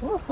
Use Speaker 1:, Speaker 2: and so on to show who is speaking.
Speaker 1: you